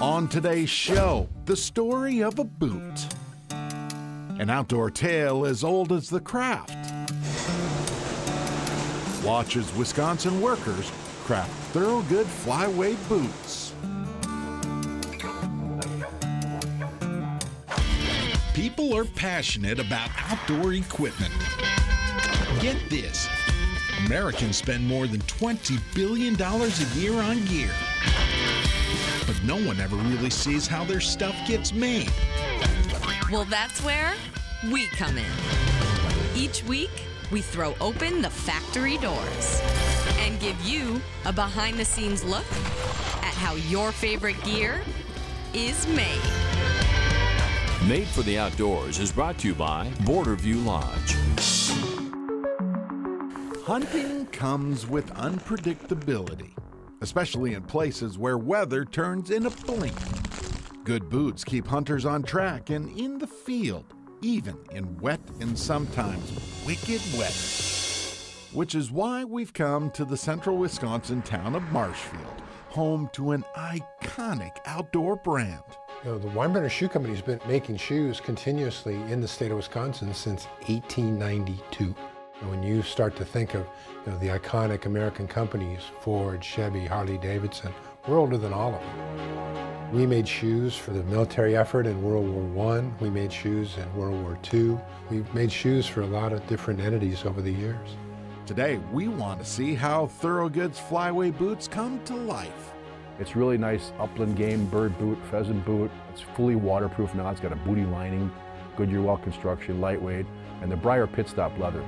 On today's show, the story of a boot. An outdoor tale as old as the craft. Watch as Wisconsin workers craft Thorogood flyweight boots. People are passionate about outdoor equipment. Get this Americans spend more than $20 billion a year on gear. But no one ever really sees how their stuff gets made. Well, that's where we come in. Each week, we throw open the factory doors and give you a behind the scenes look at how your favorite gear is made. Made for the Outdoors is brought to you by Border View Lodge. Hunting comes with unpredictability, especially in places where weather turns in a blink. Good boots keep hunters on track and in the field, even in wet and sometimes wicked weather. Which is why we've come to the central Wisconsin town of Marshfield, home to an iconic outdoor brand. You know, the Weinbrenner Shoe Company has been making shoes continuously in the state of Wisconsin since 1892. And when you start to think of you know, the iconic American companies, Ford, Chevy, Harley Davidson, we're older than all of them. We made shoes for the military effort in World War I. We made shoes in World War II. We've made shoes for a lot of different entities over the years. Today, we want to see how Thorogood's flyway boots come to life. It's really nice upland game bird boot, pheasant boot. It's fully waterproof now. It's got a booty lining, Goodyear welt construction, lightweight, and the Briar pit stop leather.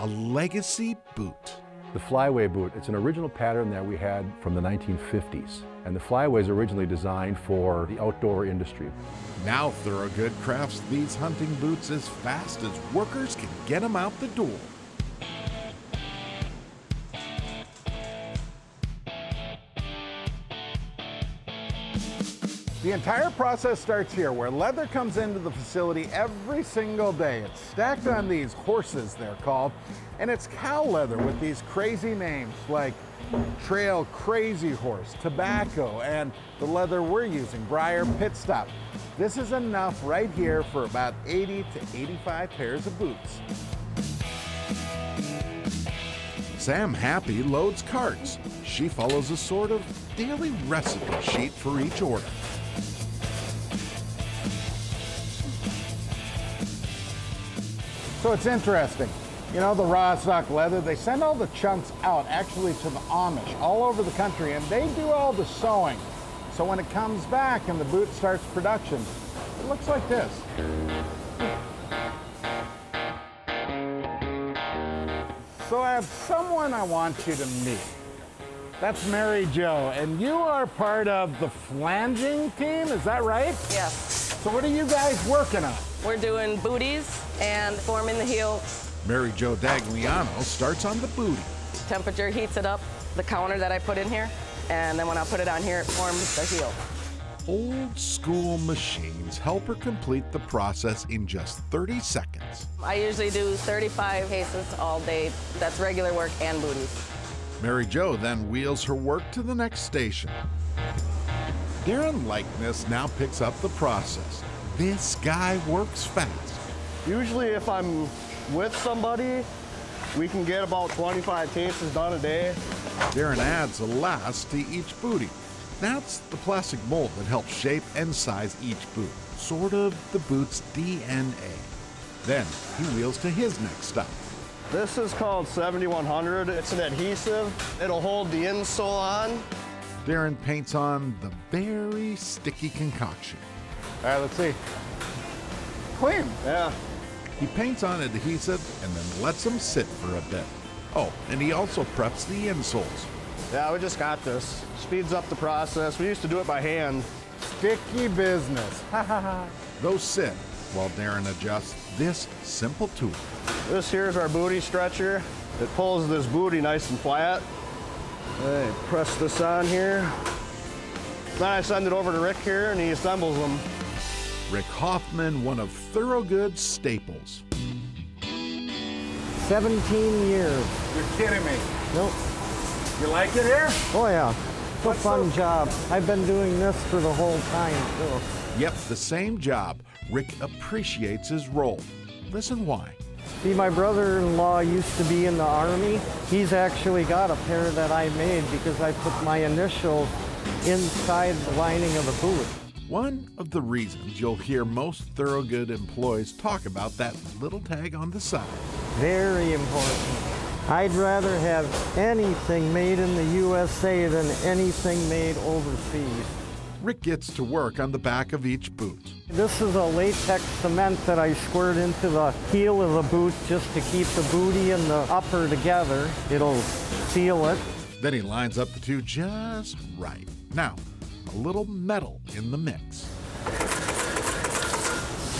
A legacy boot. The Flyway boot, it's an original pattern that we had from the 1950s. And the Flyway is originally designed for the outdoor industry. Now Thorogood crafts these hunting boots as fast as workers can get them out the door. The entire process starts here where leather comes into the facility every single day. It's stacked on these horses, they're called, and it's cow leather with these crazy names like Trail Crazy Horse, Tobacco, and the leather we're using, Briar Pit Stop. This is enough right here for about 80 to 85 pairs of boots. Sam Happy loads carts. She follows a sort of daily recipe sheet for each order. So it's interesting. You know, the stock leather, they send all the chunks out actually to the Amish all over the country, and they do all the sewing. So when it comes back and the boot starts production, it looks like this. So I have someone I want you to meet. That's Mary Jo, and you are part of the flanging team, is that right? Yes. So what are you guys working on? We're doing booties and forming the heel. Mary Jo Dagliano starts on the booty. Temperature heats it up, the counter that I put in here, and then when I put it on here, it forms the heel. Old school machines help her complete the process in just 30 seconds. I usually do 35 cases all day. That's regular work and booties. Mary Jo then wheels her work to the next station. Darren Likeness now picks up the process. This guy works fast. Usually if I'm with somebody, we can get about 25 cases done a day. Darren adds a last to each booty. That's the plastic mold that helps shape and size each boot, sort of the boot's DNA. Then he wheels to his next stop. This is called 7100. It's an adhesive. It'll hold the insole on. Darren paints on the very sticky concoction. All right, let's see. Clean. Yeah. He paints on adhesive and then lets them sit for a bit. Oh, and he also preps the insoles. Yeah, we just got this. Speeds up the process. We used to do it by hand. Sticky business. Ha ha ha. Those sit while Darren adjusts this simple tool. This here's our booty stretcher. It pulls this booty nice and flat. I press this on here. Then I send it over to Rick here and he assembles them. Rick Hoffman, one of Thorogood's staples. 17 years. You're kidding me. Nope. You like it here? Oh, yeah. It's a fun job. I've been doing this for the whole time, too. Yep, the same job. Rick appreciates his role. Listen why. See, my brother-in-law used to be in the Army. He's actually got a pair that I made because I put my initials inside the lining of the boot. One of the reasons you'll hear most Thorogood employees talk about that little tag on the side. Very important. I'd rather have anything made in the USA than anything made overseas. Rick gets to work on the back of each boot. This is a latex cement that I squirt into the heel of the boot just to keep the booty and the upper together. It'll seal it. Then he lines up the two just right. Now, a little metal in the mix.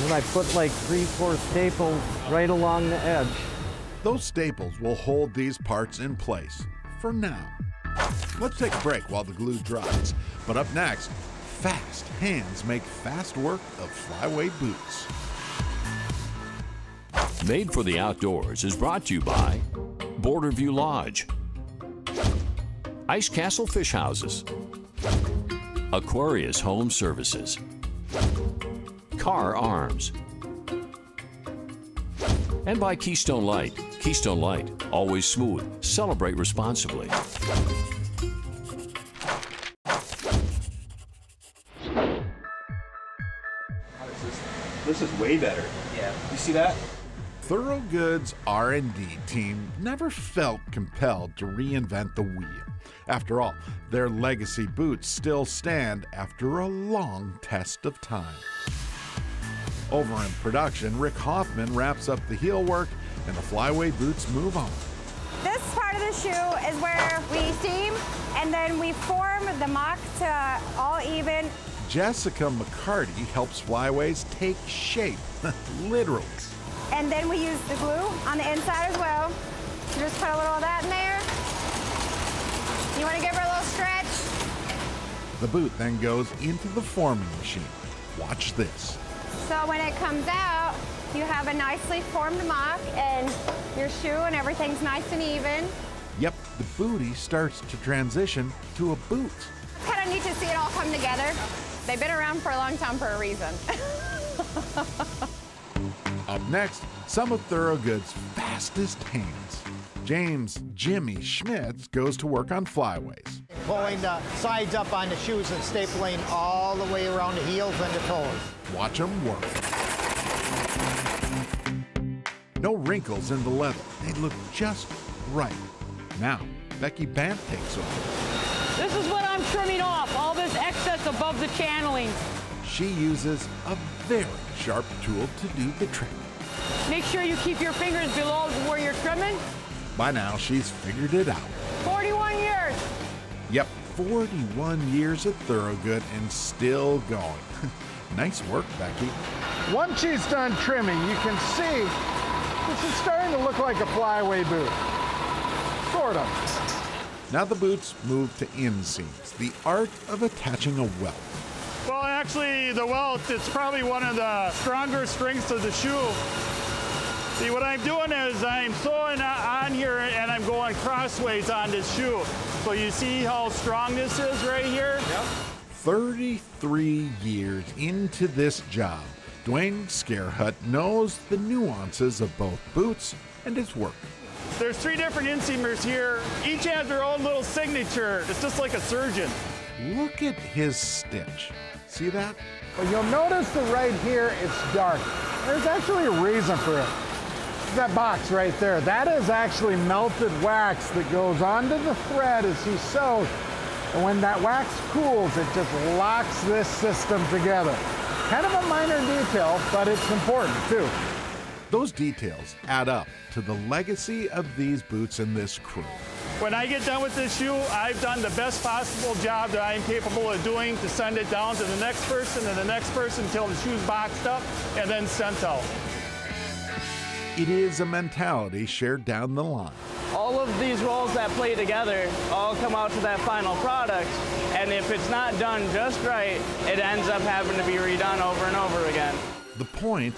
Then I put like three, four staples right along the edge. Those staples will hold these parts in place for now. Let's take a break while the glue dries. But up next, fast hands make fast work of flyway boots. Made for the Outdoors is brought to you by Borderview Lodge, Ice Castle Fish Houses, Aquarius Home Services, Car Arms, and by Keystone Light. Keystone Light, always smooth. Celebrate responsibly. This is way better. Yeah. You see that? Thorogood's R&D team never felt compelled to reinvent the wheel. After all, their legacy boots still stand after a long test of time. Over in production, Rick Hoffman wraps up the heel work and the flyway boots move on. This part of the shoe is where we seam and then we form the mock to all even. Jessica McCarty helps flyways take shape, literally. And then we use the glue on the inside as well. So just put a little of that in there. You want to give her a little stretch? The boot then goes into the forming machine. Watch this. So when it comes out, you have a nicely formed mock and your shoe and everything's nice and even. Yep, the booty starts to transition to a boot. It's kind of neat to see it all come together. They've been around for a long time for a reason. Up next, some of Thorogood's fastest hands. James Jimmy Schmitz goes to work on flyways. Pulling the sides up on the shoes and stapling all the way around the heels and the toes. Watch them work. No wrinkles in the leather. They look just right. Now, Becky Bant takes over. This is what I'm trimming off, all this excess above the channeling. She uses a very sharp tool to do the trimming. Make sure you keep your fingers below where you're trimming. By now, she's figured it out. 41 years. Yep, 41 years at Thorogood and still going. nice work, Becky. Once she's done trimming, you can see this is starting to look like a flyaway boot. Sort of. Now the boots move to inseams, the art of attaching a welt. Well, actually, the welt, it's probably one of the stronger strengths of the shoe. See, what I'm doing is I'm sewing on here and I'm going crossways on this shoe. So you see how strong this is right here? Yep. 33 years into this job, Dwayne Scarehut knows the nuances of both boots and his work. There's three different inseamers here. Each has their own little signature. It's just like a surgeon. Look at his stitch. See that? Well, you'll notice that right here it's dark. There's actually a reason for it. That box right there, that is actually melted wax that goes onto the thread as he sews. And when that wax cools, it just locks this system together. Kind of a minor detail, but it's important too. Those details add up to the legacy of these boots and this crew. When I get done with this shoe, I've done the best possible job that I'm capable of doing to send it down to the next person and the next person until the shoe's boxed up and then sent out. It is a mentality shared down the line. All of these roles that play together all come out to that final product, and if it's not done just right, it ends up having to be redone over and over again. The point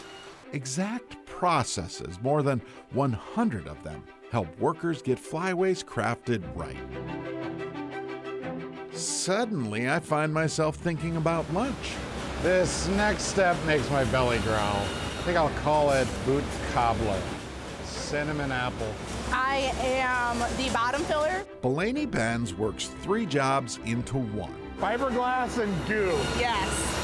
exact processes, more than 100 of them, help workers get flyways crafted right. Suddenly, I find myself thinking about lunch. This next step makes my belly growl. I think I'll call it boot cobbler. Cinnamon apple. I am the bottom filler. Blaney Benz works three jobs into one. Fiberglass and goo. Yes.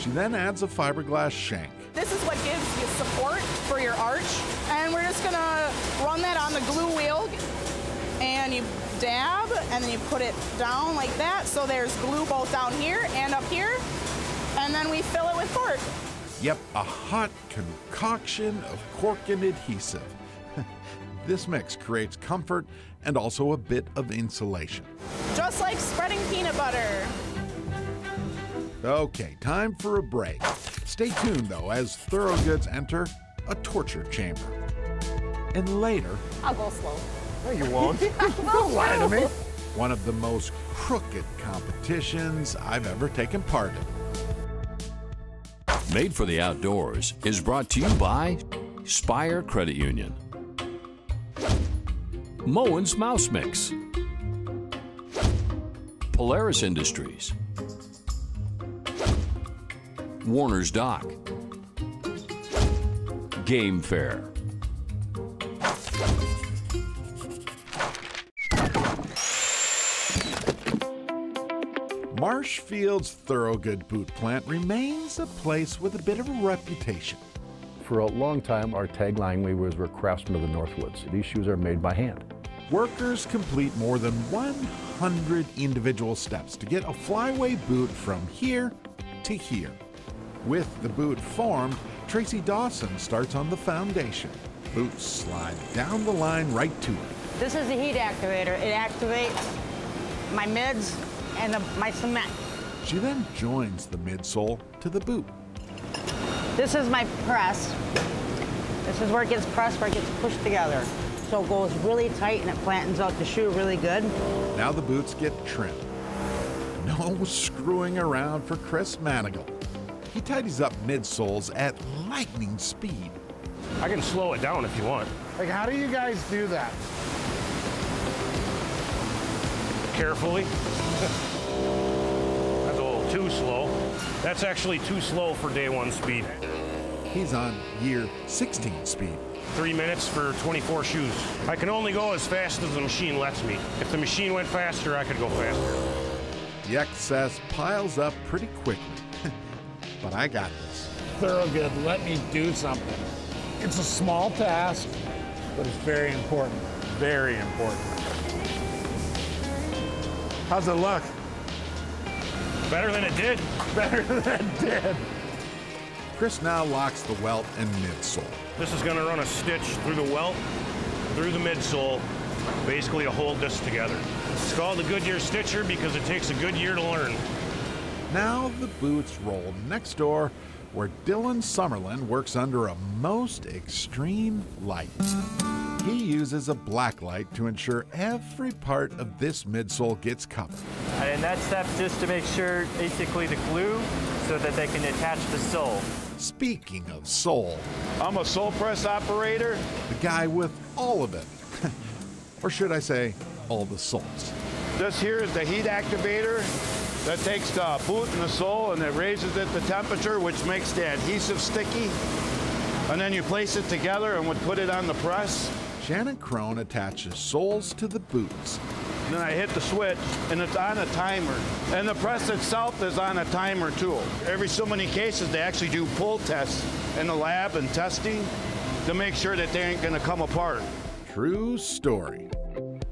She then adds a fiberglass shank. This is what gives you support for your arch. And we're just gonna run that on the glue wheel and you dab and then you put it down like that. So there's glue both down here and up here. And then we fill it with cork. Yep, a hot concoction of cork and adhesive. this mix creates comfort and also a bit of insulation. Just like spreading peanut butter. Okay, time for a break. Stay tuned though as Thorogoods enter a torture chamber. And later, I'll go slow. No, you won't. Don't lie to me. one of the most crooked competitions I've ever taken part in. Made for the Outdoors is brought to you by Spire Credit Union, Moen's Mouse Mix, Polaris Industries, Warner's Dock, Game Fair. Marshfield's Thorogood Boot Plant remains a place with a bit of a reputation. For a long time, our tagline was we're craftsmen of the Northwoods. These shoes are made by hand. Workers complete more than 100 individual steps to get a flyway boot from here to here. With the boot formed, Tracy Dawson starts on the foundation. Boots slide down the line right to it. This is the heat activator. It activates my mids and the, my cement. She then joins the midsole to the boot. This is my press. This is where it gets pressed, where it gets pushed together. So it goes really tight and it flattens out the shoe really good. Now the boots get trimmed. No screwing around for Chris Manigal. He tidies up midsoles at lightning speed. I can slow it down if you want. Like, how do you guys do that? Carefully. That's a little too slow. That's actually too slow for day one speed. He's on year 16 speed. Three minutes for 24 shoes. I can only go as fast as the machine lets me. If the machine went faster, I could go faster. The excess piles up pretty quickly. But I got this. Thorogood, let me do something. It's a small task, but it's very important. Very important. How's it look? Better than it did. Better than it did. Chris now locks the welt and midsole. This is gonna run a stitch through the welt, through the midsole, basically to hold this together. It's called the Goodyear Stitcher because it takes a good year to learn. Now the boots roll next door where Dylan Summerlin works under a most extreme light. He uses a black light to ensure every part of this midsole gets covered. And that step's just to make sure basically the glue so that they can attach the sole. Speaking of sole, I'm a sole press operator. the guy with all of it. or should I say, all the soles. This here is the heat activator that takes the boot and the sole and it raises it to temperature, which makes the adhesive sticky. And then you place it together and would put it on the press. Shannon Crone attaches soles to the boots. And then I hit the switch and it's on a timer. And the press itself is on a timer too. Every so many cases they actually do pull tests in the lab and testing to make sure that they ain't gonna come apart. True story.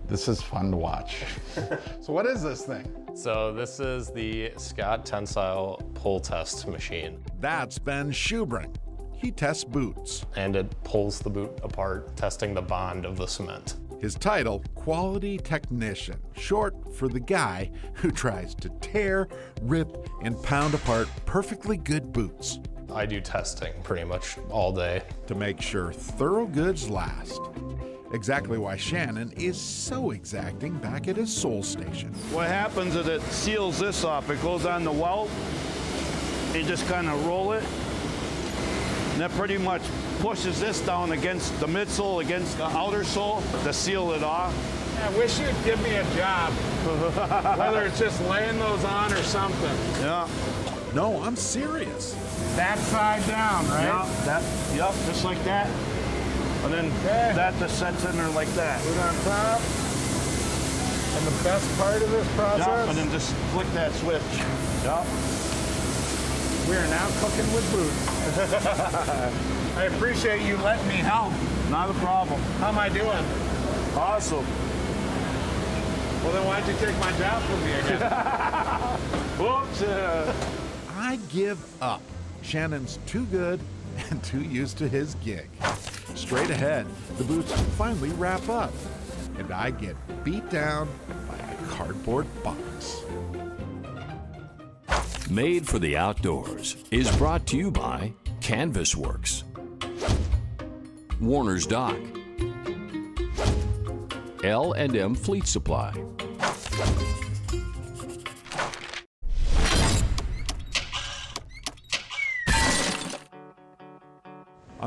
This is fun to watch. so what is this thing? So this is the Scott Tensile pull test machine. That's Ben Schubring. He tests boots. And it pulls the boot apart, testing the bond of the cement. His title, Quality Technician, short for the guy who tries to tear, rip, and pound apart perfectly good boots. I do testing pretty much all day. To make sure Thorogoods last. Exactly why Shannon is so exacting back at his soul station. What happens is it seals this off. It goes on the welt. You just kind of roll it. And that pretty much pushes this down against the midsole, against the outer sole to seal it off. I wish you'd give me a job. Whether it's just laying those on or something. Yeah. No, I'm serious. That side down, right? Yeah, that, yep, just like that. And then that just sets in there like that. Put on top. And the best part of this process? Yep, and then just flick that switch. Yep. We are now cooking with boots. I appreciate you letting me help. Not a problem. How am I doing? Awesome. Well, then why'd you take my job from me again? Whoops. uh, I give up. Shannon's too good and too used to his gig. Straight ahead, the boots finally wrap up, and I get beat down by a cardboard box. Made for the Outdoors is brought to you by Canvas Works, Warner's Dock, L&M Fleet Supply,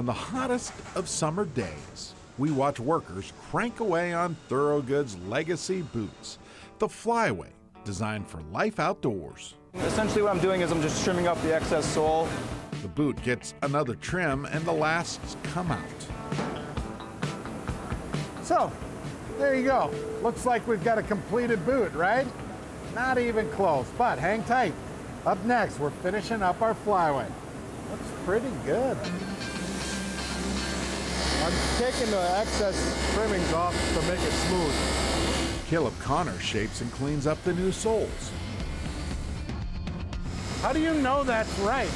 On the hottest of summer days, we watch workers crank away on Thorogood's legacy boots, the Flyway, designed for life outdoors. Essentially what I'm doing is I'm just trimming up the excess sole. The boot gets another trim and the lasts come out. So, there you go. Looks like we've got a completed boot, right? Not even close, but hang tight. Up next, we're finishing up our flyway. Looks pretty good. I'm taking the excess trimmings off to make it smooth. Caleb Connor shapes and cleans up the new soles. How do you know that's right?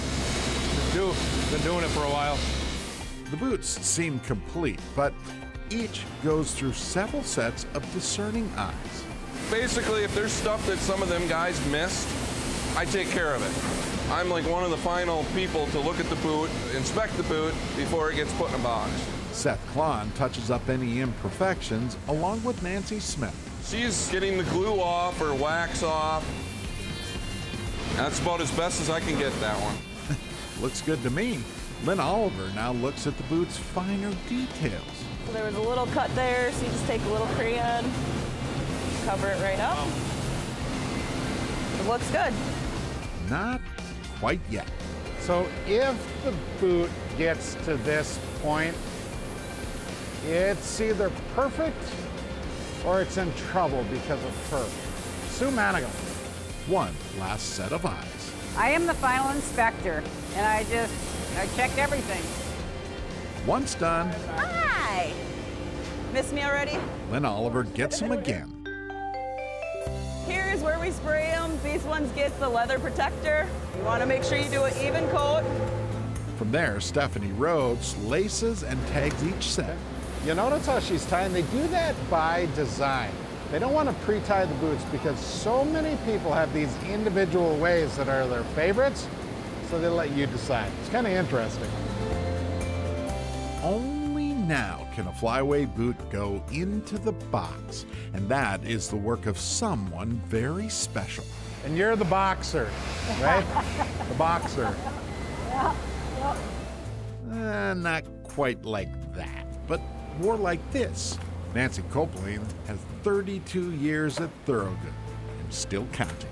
Do, been doing it for a while. The boots seem complete, but each goes through several sets of discerning eyes. Basically, if there's stuff that some of them guys missed, I take care of it. I'm like one of the final people to look at the boot, inspect the boot before it gets put in a box. Seth Klon touches up any imperfections along with Nancy Smith. She's getting the glue off or wax off. That's about as best as I can get that one. Looks good to me. Lynn Oliver now looks at the boot's finer details. There was a little cut there, so you just take a little crayon, cover it right up. It looks good. Not quite yet. So if the boot gets to this point, it's either perfect or it's in trouble because of fur. Sue Manigal. One last set of eyes. I am the final inspector, and I just, I checked everything. Once done, Hi! Miss me already? Lynn Oliver gets him again. Here's where we spray them. These ones get the leather protector. You want to make sure you do an even coat. From there, Stephanie Rhodes laces and tags each set. You notice how she's tying? They do that by design. They don't want to pre-tie the boots because so many people have these individual ways that are their favorites, so they let you decide. It's kind of interesting. Only now can a flyway boot go into the box, and that is the work of someone very special. And you're the boxer, right? the boxer. Uh, not quite like that, but more like this. Nancy Copeland has 32 years at Thorogood and still counting.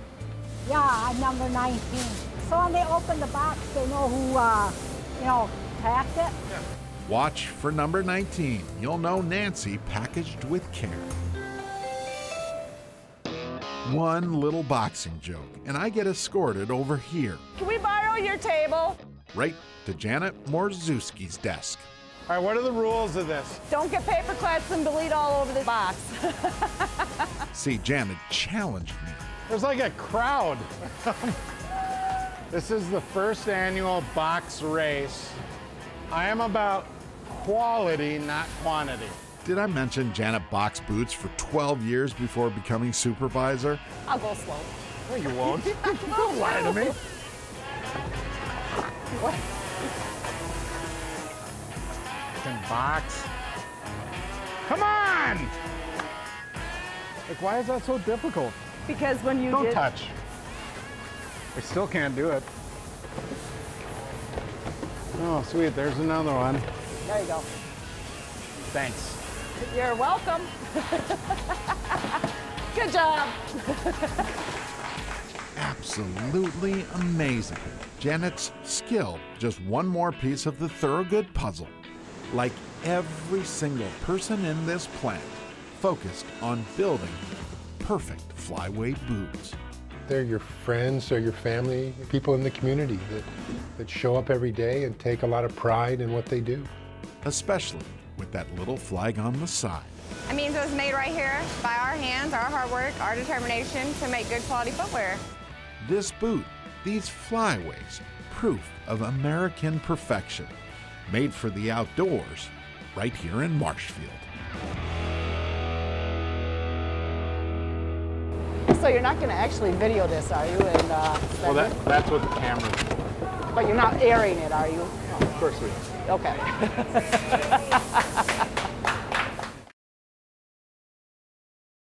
Yeah, I'm number 19. So when they open the box, they know who, uh, you know, packed it. Watch for number 19. You'll know Nancy packaged with care. One little boxing joke, and I get escorted over here, Can we borrow your table? right to Janet Morzewski's desk. All right, what are the rules of this? Don't get paper cuts and delete all over the box. See, Janet challenged me. There's like a crowd. this is the first annual box race. I am about quality, not quantity. Did I mention Janet boxed boots for 12 years before becoming supervisor? I'll go slow. No, you won't. Don't lie to me. What? Can box. Come on! Like, why is that so difficult? Because when you Don't get touch. I still can't do it. Oh, sweet. There's another one. There you go. Thanks. You're welcome. Good job. Absolutely amazing. Janet's skill, just one more piece of the Thorogood puzzle. Like every single person in this plant, focused on building perfect flyweight boots. They're your friends or your family, people in the community that, that show up every day and take a lot of pride in what they do. Especially with that little flag on the side. It means it was made right here by our hands, our hard work, our determination to make good quality footwear. This boot, these flyways, proof of American perfection, made for the outdoors, right here in Marshfield. So you're not going to actually video this, are you? And uh, Well, that, that's what the camera's but you're not airing it, are you? Of course we Okay.